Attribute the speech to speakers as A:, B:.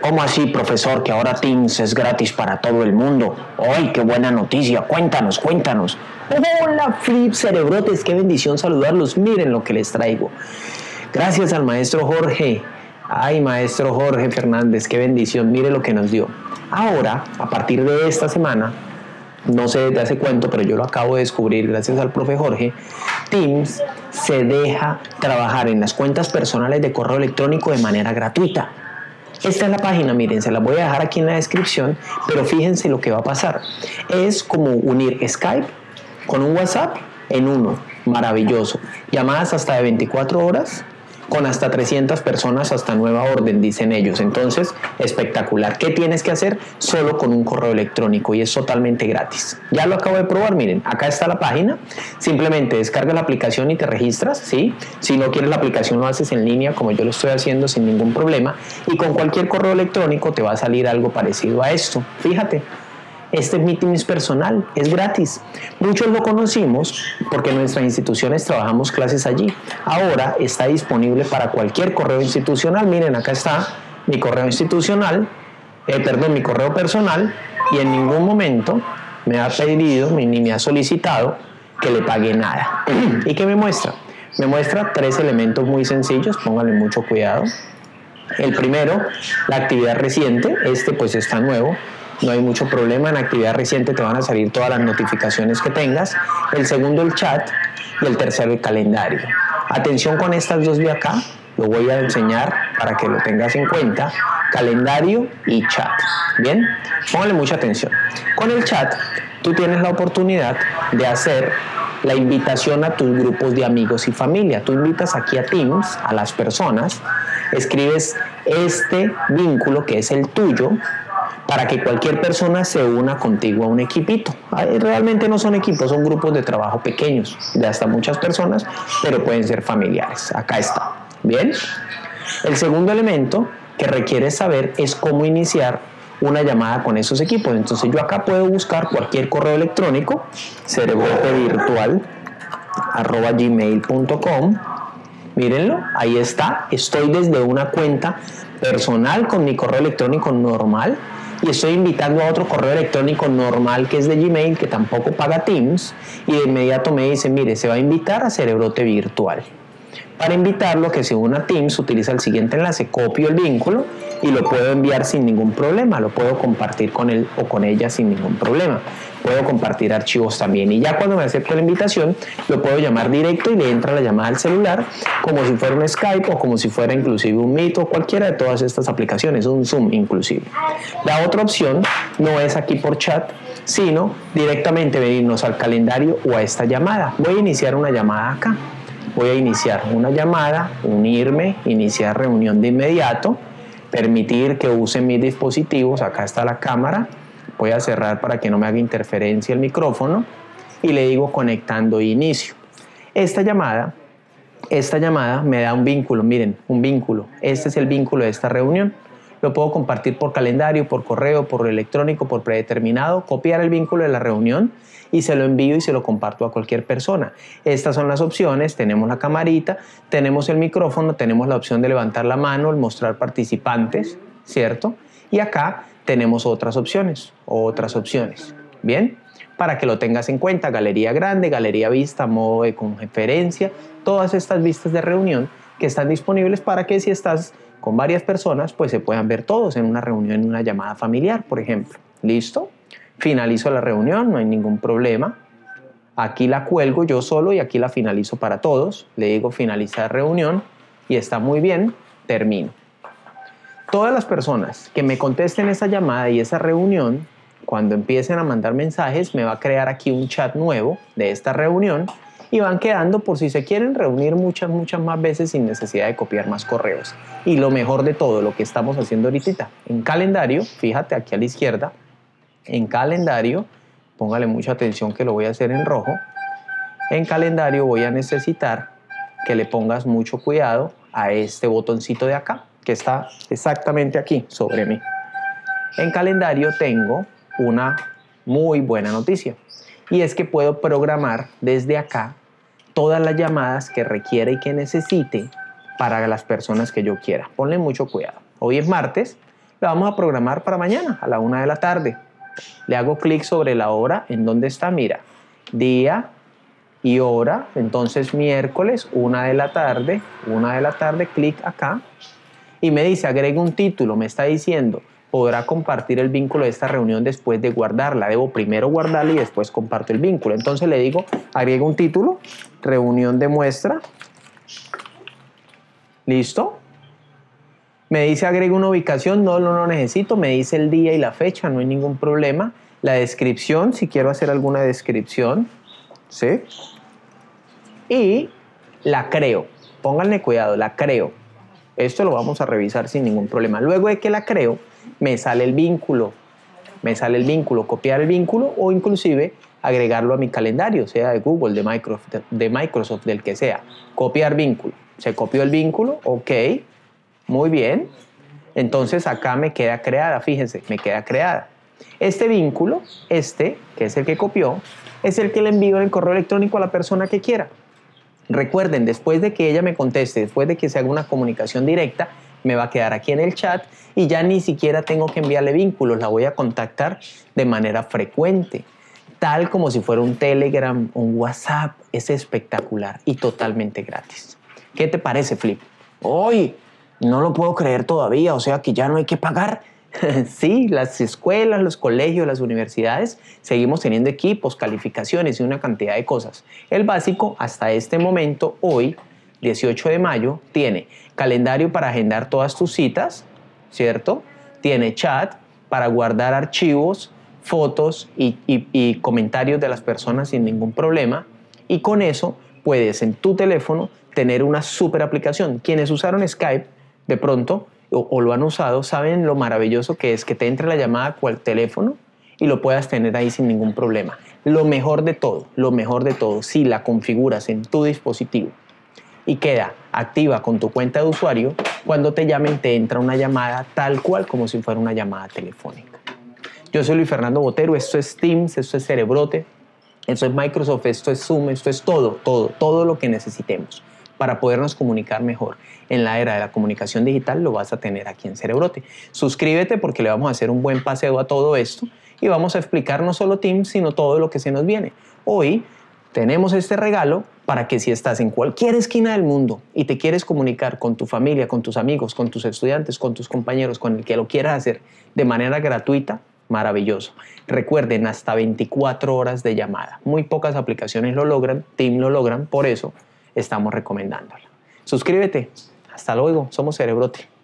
A: ¿Cómo así, profesor, que ahora Teams es gratis para todo el mundo? ¡Ay, qué buena noticia! Cuéntanos, cuéntanos. Hola, Flip Cerebrotes, qué bendición saludarlos. Miren lo que les traigo. Gracias al maestro Jorge. Ay, maestro Jorge Fernández, qué bendición. Mire lo que nos dio. Ahora, a partir de esta semana, no sé desde hace cuánto, pero yo lo acabo de descubrir gracias al profe Jorge, Teams se deja trabajar en las cuentas personales de correo electrónico de manera gratuita. Esta es la página, miren, se la voy a dejar aquí en la descripción, pero fíjense lo que va a pasar. Es como unir Skype con un WhatsApp en uno, maravilloso. Llamadas hasta de 24 horas, con hasta 300 personas hasta nueva orden, dicen ellos. Entonces, espectacular. ¿Qué tienes que hacer? Solo con un correo electrónico y es totalmente gratis. Ya lo acabo de probar, miren, acá está la página. Simplemente descarga la aplicación y te registras, ¿sí? Si no quieres la aplicación lo haces en línea como yo lo estoy haciendo sin ningún problema y con cualquier correo electrónico te va a salir algo parecido a esto. Fíjate, este meeting es personal, es gratis. Muchos lo conocimos porque en nuestras instituciones trabajamos clases allí. Ahora está disponible para cualquier correo institucional. Miren, acá está mi correo institucional, eh, perdón, mi correo personal y en ningún momento me ha pedido ni me ha solicitado que le pague nada. ¿Y qué me muestra? Me muestra tres elementos muy sencillos, pónganle mucho cuidado. El primero, la actividad reciente, este pues está nuevo no hay mucho problema. En actividad reciente te van a salir todas las notificaciones que tengas. El segundo, el chat. Y el tercero, el calendario. Atención con estas dos de acá. Lo voy a enseñar para que lo tengas en cuenta. Calendario y chat. Bien, póngale mucha atención. Con el chat, tú tienes la oportunidad de hacer la invitación a tus grupos de amigos y familia. Tú invitas aquí a Teams, a las personas, escribes este vínculo que es el tuyo, para que cualquier persona se una contigo a un equipito. Realmente no son equipos, son grupos de trabajo pequeños, de hasta muchas personas, pero pueden ser familiares. Acá está. Bien. El segundo elemento que requiere saber es cómo iniciar una llamada con esos equipos. Entonces yo acá puedo buscar cualquier correo electrónico, gmail.com Mírenlo, ahí está. Estoy desde una cuenta personal con mi correo electrónico normal y estoy invitando a otro correo electrónico normal que es de Gmail que tampoco paga Teams y de inmediato me dice, mire, se va a invitar a Cerebrote Virtual. Para invitarlo que se una a Teams utiliza el siguiente enlace, copio el vínculo y lo puedo enviar sin ningún problema, lo puedo compartir con él o con ella sin ningún problema. Puedo compartir archivos también y ya cuando me acepto la invitación lo puedo llamar directo y le entra la llamada al celular como si fuera un Skype o como si fuera inclusive un Meet o cualquiera de todas estas aplicaciones, un Zoom inclusive. La otra opción no es aquí por chat, sino directamente venirnos al calendario o a esta llamada. Voy a iniciar una llamada acá. Voy a iniciar una llamada, unirme, iniciar reunión de inmediato permitir que use mis dispositivos, acá está la cámara, voy a cerrar para que no me haga interferencia el micrófono y le digo conectando inicio. Esta llamada, esta llamada me da un vínculo, miren, un vínculo, este es el vínculo de esta reunión. Lo puedo compartir por calendario, por correo, por electrónico, por predeterminado, copiar el vínculo de la reunión y se lo envío y se lo comparto a cualquier persona. Estas son las opciones, tenemos la camarita, tenemos el micrófono, tenemos la opción de levantar la mano, el mostrar participantes, ¿cierto? Y acá tenemos otras opciones, otras opciones. Bien, para que lo tengas en cuenta, galería grande, galería vista, modo de conferencia, todas estas vistas de reunión que están disponibles para que si estás con varias personas, pues se puedan ver todos en una reunión, en una llamada familiar, por ejemplo. ¿Listo? finalizo la reunión, no hay ningún problema. Aquí la cuelgo yo solo y aquí la finalizo para todos. Le digo finalizar reunión y está muy bien, termino. Todas las personas que me contesten esa llamada y esa reunión, cuando empiecen a mandar mensajes, me va a crear aquí un chat nuevo de esta reunión y van quedando por si se quieren reunir muchas, muchas más veces sin necesidad de copiar más correos. Y lo mejor de todo, lo que estamos haciendo ahorita, en calendario, fíjate aquí a la izquierda, en calendario, póngale mucha atención que lo voy a hacer en rojo, en calendario voy a necesitar que le pongas mucho cuidado a este botoncito de acá, que está exactamente aquí sobre mí. En calendario tengo una muy buena noticia y es que puedo programar desde acá todas las llamadas que requiera y que necesite para las personas que yo quiera. Ponle mucho cuidado. Hoy es martes, la vamos a programar para mañana a la una de la tarde. Le hago clic sobre la hora en donde está, mira, día y hora, entonces miércoles, una de la tarde, una de la tarde, clic acá y me dice, agrega un título, me está diciendo, podrá compartir el vínculo de esta reunión después de guardarla. Debo primero guardarla y después comparto el vínculo. Entonces le digo, agrega un título, reunión de muestra. ¿Listo? Me dice agrega una ubicación, no, no lo necesito, me dice el día y la fecha, no hay ningún problema. La descripción, si quiero hacer alguna descripción, ¿sí? Y la creo, pónganle cuidado, la creo. Esto lo vamos a revisar sin ningún problema. Luego de que la creo, me sale el vínculo, me sale el vínculo, copiar el vínculo o inclusive agregarlo a mi calendario, sea de Google, de Microsoft, de Microsoft, del que sea. Copiar vínculo. Se copió el vínculo, ok, muy bien. Entonces acá me queda creada, fíjense, me queda creada. Este vínculo, este, que es el que copió, es el que le envío en el correo electrónico a la persona que quiera. Recuerden, después de que ella me conteste, después de que se haga una comunicación directa, me va a quedar aquí en el chat y ya ni siquiera tengo que enviarle vínculos, la voy a contactar de manera frecuente, tal como si fuera un Telegram, un WhatsApp, es espectacular y totalmente gratis. ¿Qué te parece, Flip? Hoy no lo puedo creer todavía, o sea que ya no hay que pagar. sí, las escuelas, los colegios, las universidades, seguimos teniendo equipos, calificaciones y una cantidad de cosas. El básico, hasta este momento, hoy, 18 de mayo, tiene calendario para agendar todas tus citas, ¿cierto? Tiene chat para guardar archivos, fotos y, comentarios de las personas sin ningún problema. Y con eso puedes en tu teléfono tener una super aplicación. Quienes usaron Skype de pronto o, lo han usado saben lo maravilloso que es que te entre la llamada el teléfono y lo puedas tener ahí sin ningún problema. Lo mejor de todo, lo mejor de todo, si la configuras en tu dispositivo y queda activa con tu cuenta de usuario, cuando te llamen te entra una llamada tal cual como si fuera una llamada telefónica. Yo soy Luis Fernando Botero, esto es Teams, esto es Cerebrote, esto es Microsoft, esto es Zoom, esto es todo, todo, todo lo que necesitemos para podernos comunicar mejor en la era de la comunicación digital, lo vas a tener aquí en Cerebrote. Suscríbete porque le vamos a hacer un buen paseo a todo esto y vamos a explicar no solo Teams, sino todo lo que se nos viene. Hoy tenemos este regalo para que si estás en cualquier esquina del mundo y te quieres comunicar con tu familia, con tus amigos, con tus estudiantes, con tus compañeros, con el que lo quieras hacer de manera gratuita, maravilloso. Recuerden, hasta 24 horas de llamada. Muy pocas aplicaciones lo logran, Team lo logran, por eso estamos recomendándola. Suscríbete. Hasta luego. Somos Cerebrote.